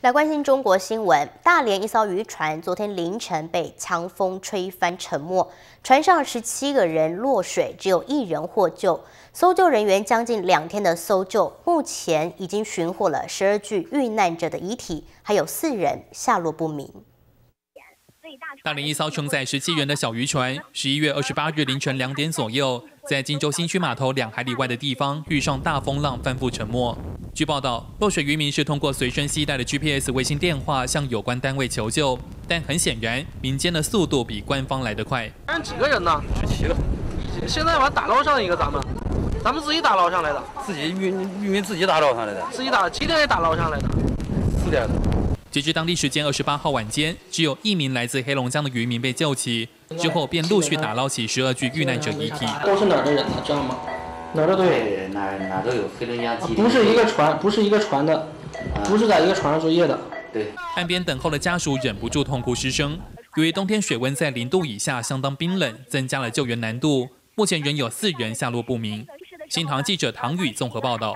来关心中国新闻，大连一艘渔船昨天凌晨被强风吹翻沉没，船上十七个人落水，只有一人获救。搜救人员将近两天的搜救，目前已经寻获了十二具遇难者的遗体，还有四人下落不明。大连一艘承载十七人的小渔船，十一月二十八日凌晨两点左右，在荆州新区码头两海里外的地方遇上大风浪，翻覆沉没。据报道，落水渔民是通过随身携带的 GPS 卫星电话向有关单位求救，但很显然，民间的速度比官方来得快。几个人呢？十七个。现在把打捞上一个咱们，咱们自己打捞上来的。自己渔渔民自己打捞上来的。自己打，几点也打捞上来的？四点。截至当地时间二十八号晚间，只有一名来自黑龙江的渔民被救起，之后便陆续打捞起十二具遇难者遗体。都是哪儿的人呢？知道吗？哪都对，哪哪都有黑龙江籍。不是一个船，不是一个船的，不是在一个船上作业的。对。岸边等候的家属忍不住痛哭失声。由于冬天水温在零度以下，相当冰冷，增加了救援难度。目前仍有四人下落不明。新唐记者唐宇综合报道。